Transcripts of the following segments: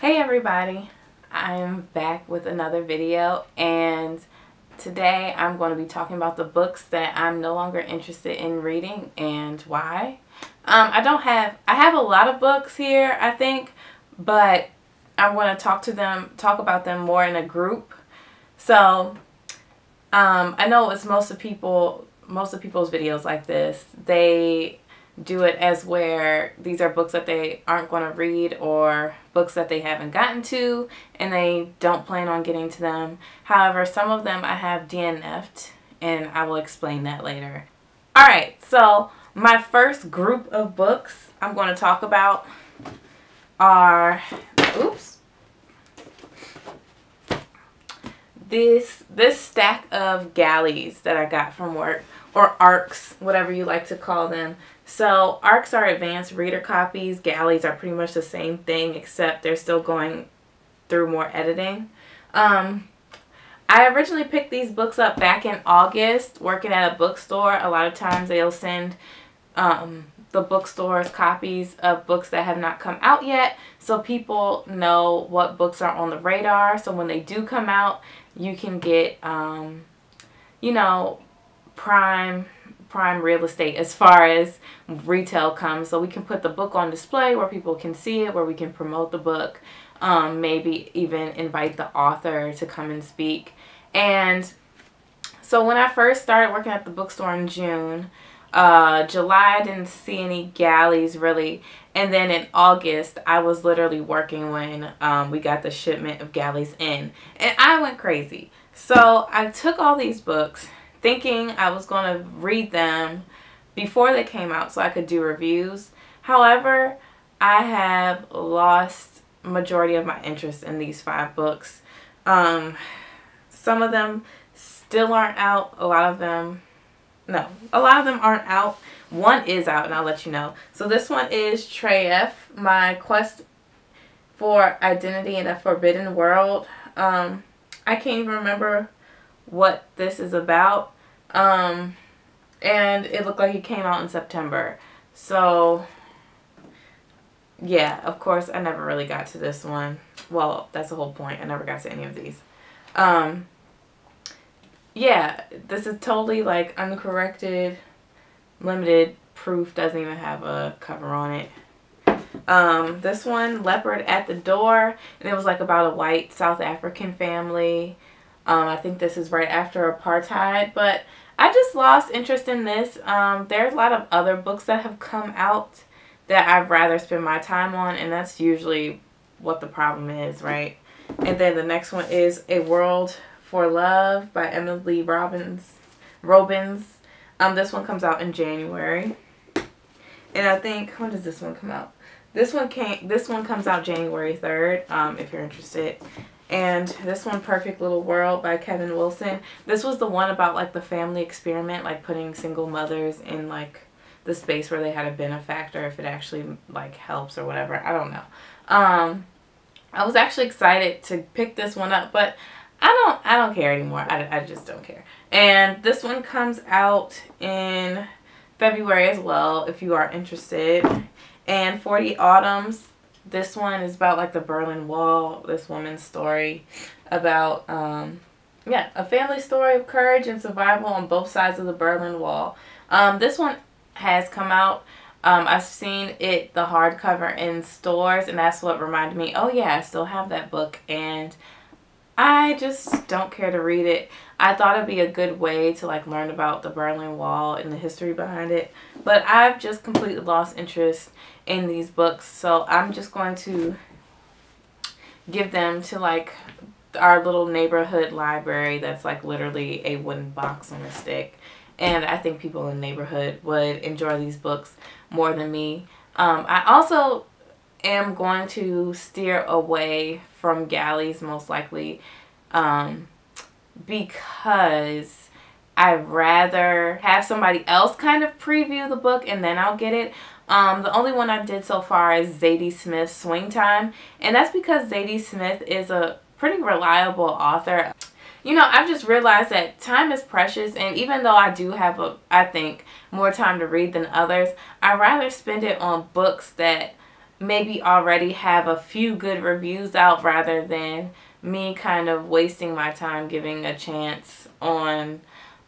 Hey everybody, I'm back with another video and today I'm going to be talking about the books that I'm no longer interested in reading and why. Um, I don't have, I have a lot of books here I think, but I want to talk to them, talk about them more in a group. So um, I know it's most of people, most of people's videos like this, they do it as where these are books that they aren't going to read or books that they haven't gotten to and they don't plan on getting to them. However, some of them I have DNF'd and I will explain that later. Alright, so my first group of books I'm going to talk about are, oops, this, this stack of galleys that I got from work or ARCs, whatever you like to call them. So ARCs are advanced reader copies. Galleys are pretty much the same thing except they're still going through more editing. Um, I originally picked these books up back in August working at a bookstore. A lot of times they'll send um, the bookstores copies of books that have not come out yet so people know what books are on the radar. So when they do come out, you can get, um, you know, prime prime real estate as far as retail comes. So we can put the book on display where people can see it where we can promote the book um, maybe even invite the author to come and speak. And so when I first started working at the bookstore in June uh, July I didn't see any galleys really. And then in August I was literally working when um, we got the shipment of galleys in. And I went crazy. So I took all these books thinking I was going to read them before they came out so I could do reviews. However, I have lost majority of my interest in these five books. Um, some of them still aren't out. A lot of them, no, a lot of them aren't out. One is out and I'll let you know. So this one is Treyf, My Quest for Identity in a Forbidden World. Um, I can't even remember what this is about. Um, and it looked like it came out in September. So, yeah, of course, I never really got to this one. Well, that's the whole point. I never got to any of these. Um, yeah, this is totally like uncorrected, limited proof. Doesn't even have a cover on it. Um, this one, Leopard at the Door, and it was like about a white South African family um, I think this is right after apartheid, but I just lost interest in this. Um, there's a lot of other books that have come out that I'd rather spend my time on, and that's usually what the problem is, right? And then the next one is A Word for Love by Emily Robbins. Robbins. Um, this one comes out in January. And I think, when does this one come out? This one came. This one comes out January 3rd, um, if you're interested and this one perfect little world by kevin wilson. This was the one about like the family experiment like putting single mothers in like the space where they had a benefactor if it actually like helps or whatever. I don't know. Um i was actually excited to pick this one up but i don't i don't care anymore. I, I just don't care. And this one comes out in february as well if you are interested. And 40 autumns this one is about like the Berlin Wall, this woman's story about, um, yeah, a family story of courage and survival on both sides of the Berlin Wall. Um, this one has come out. Um, I've seen it, the hardcover in stores, and that's what reminded me, oh yeah, I still have that book, and I just don't care to read it. I thought it'd be a good way to like learn about the Berlin Wall and the history behind it, but I've just completely lost interest in these books. So I'm just going to give them to like our little neighborhood library that's like literally a wooden box on a stick. And I think people in the neighborhood would enjoy these books more than me. Um, I also am going to steer away from galleys most likely um, because I'd rather have somebody else kind of preview the book and then I'll get it. Um, the only one I did so far is Zadie Smith's Swing Time. And that's because Zadie Smith is a pretty reliable author. You know, I've just realized that time is precious. And even though I do have, a, I think, more time to read than others, I'd rather spend it on books that maybe already have a few good reviews out rather than me kind of wasting my time giving a chance on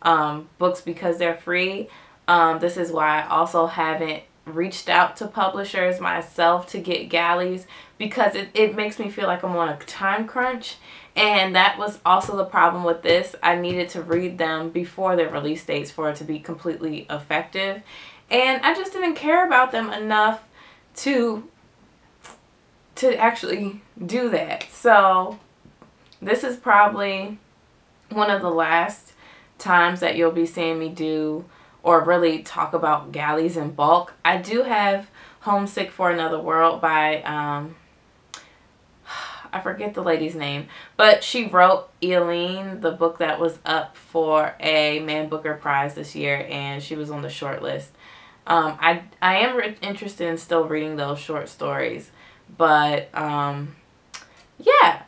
um, books because they're free. Um, this is why I also haven't reached out to publishers myself to get galleys because it, it makes me feel like I'm on a time crunch. And that was also the problem with this. I needed to read them before their release dates for it to be completely effective. And I just didn't care about them enough to to actually do that. So this is probably one of the last times that you'll be seeing me do or really talk about galleys in bulk. I do have Homesick for Another World by, um, I forget the lady's name, but she wrote Eileen, the book that was up for a Man Booker Prize this year, and she was on the short list. Um, I, I am interested in still reading those short stories, but um, yeah,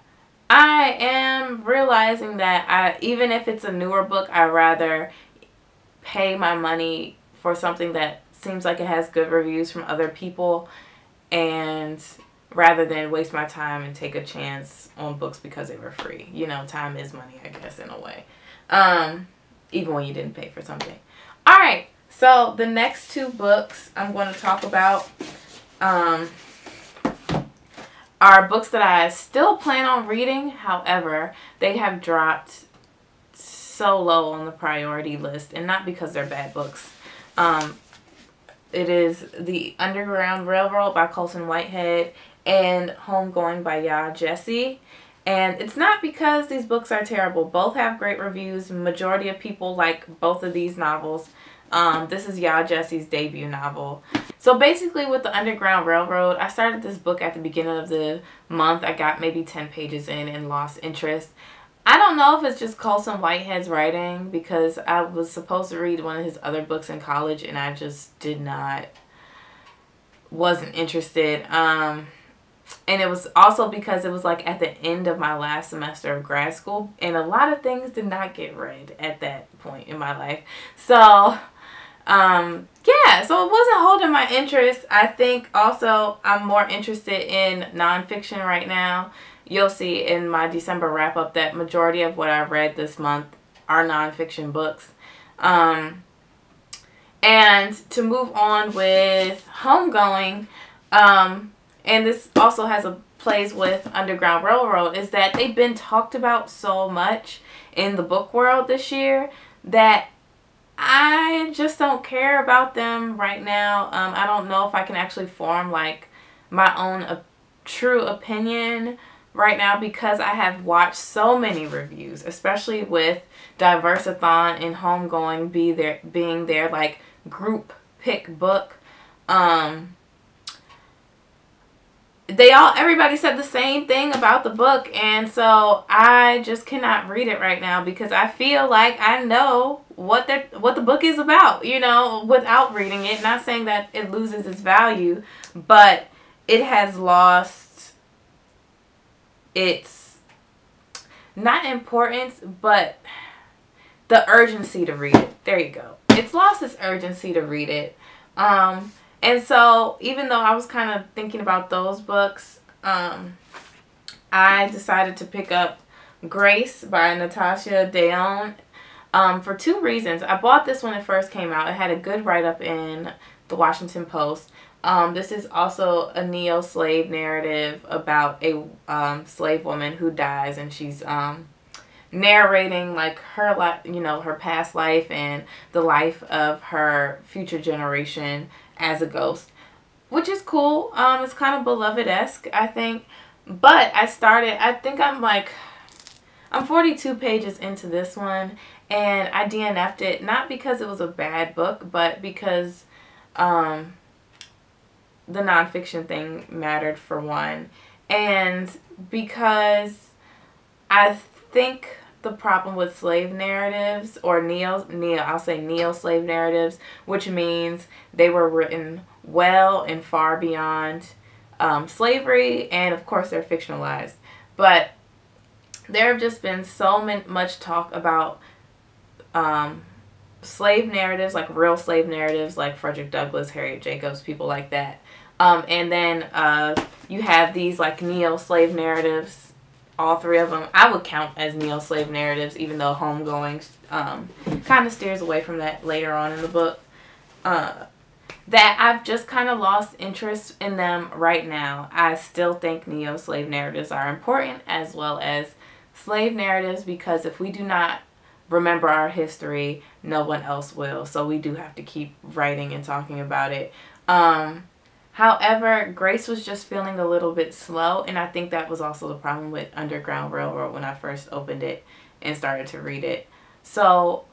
I am realizing that I even if it's a newer book, I rather pay my money for something that seems like it has good reviews from other people and rather than waste my time and take a chance on books because they were free. You know, time is money, I guess, in a way. Um, even when you didn't pay for something. All right, so the next two books I'm going to talk about um, are books that I still plan on reading. However, they have dropped so low on the priority list, and not because they're bad books. Um, it is The Underground Railroad by Colson Whitehead and Homegoing by Yaa Gyasi. And it's not because these books are terrible. Both have great reviews. Majority of people like both of these novels. Um, this is Yaa Gyasi's debut novel. So basically with the Underground Railroad, I started this book at the beginning of the month. I got maybe 10 pages in and lost interest. I don't know if it's just Colson Whitehead's writing because I was supposed to read one of his other books in college and I just did not, wasn't interested. Um, and it was also because it was like at the end of my last semester of grad school and a lot of things did not get read at that point in my life. So, um, yeah, so it wasn't holding my interest. I think also I'm more interested in nonfiction right now you'll see in my December wrap up that majority of what I read this month are nonfiction books. Um, and to move on with Homegoing, um, and this also has a plays with Underground Railroad, is that they've been talked about so much in the book world this year that I just don't care about them right now. Um, I don't know if I can actually form like my own true opinion right now because I have watched so many reviews, especially with Diverseathon and Homegoing be there being their like group pick book. Um they all everybody said the same thing about the book and so I just cannot read it right now because I feel like I know what the what the book is about, you know, without reading it. Not saying that it loses its value, but it has lost it's not importance, but the urgency to read it. There you go. It's lost its urgency to read it. Um, and so even though I was kind of thinking about those books, um, I decided to pick up Grace by Natasha Deon um, for two reasons. I bought this when it first came out. It had a good write-up in the Washington Post. Um, this is also a neo-slave narrative about a um, slave woman who dies and she's um, narrating like her life, you know, her past life and the life of her future generation as a ghost, which is cool. Um, it's kind of beloved-esque, I think. But I started, I think I'm like, I'm 42 pages into this one and I DNF'd it, not because it was a bad book, but because um, the nonfiction thing mattered for one. And because I think the problem with slave narratives or neo neo I'll say neo slave narratives, which means they were written well and far beyond um, slavery, and of course they're fictionalized. But there have just been so much talk about um, slave narratives, like real slave narratives, like Frederick Douglass, Harriet Jacobs, people like that, Um, and then uh, you have these like neo-slave narratives, all three of them. I would count as neo-slave narratives, even though Homegoing um, kind of steers away from that later on in the book. Uh, that I've just kind of lost interest in them right now. I still think neo-slave narratives are important as well as slave narratives because if we do not remember our history, no one else will. So we do have to keep writing and talking about it. Um, however, Grace was just feeling a little bit slow, and I think that was also the problem with Underground Railroad when I first opened it and started to read it. So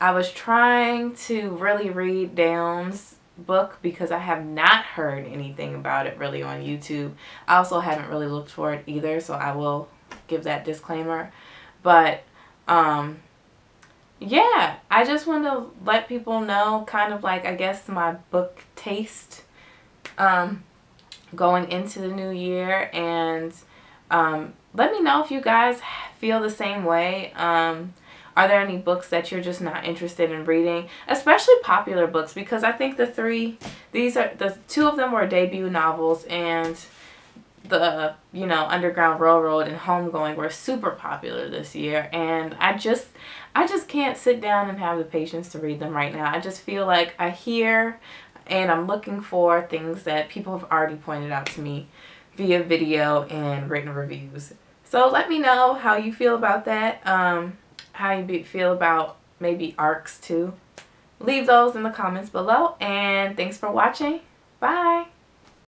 I was trying to really read Deon's book because I have not heard anything about it really on YouTube. I also haven't really looked for it either, so I will give that disclaimer. But um yeah, I just want to let people know kind of like I guess my book taste um going into the new year and um let me know if you guys feel the same way. Um are there any books that you're just not interested in reading? Especially popular books because I think the three, these are, the two of them were debut novels and the, you know, Underground Railroad and Homegoing were super popular this year. And I just, I just can't sit down and have the patience to read them right now. I just feel like I hear and I'm looking for things that people have already pointed out to me via video and written reviews. So let me know how you feel about that. Um, how you feel about maybe arcs too. Leave those in the comments below and thanks for watching. Bye.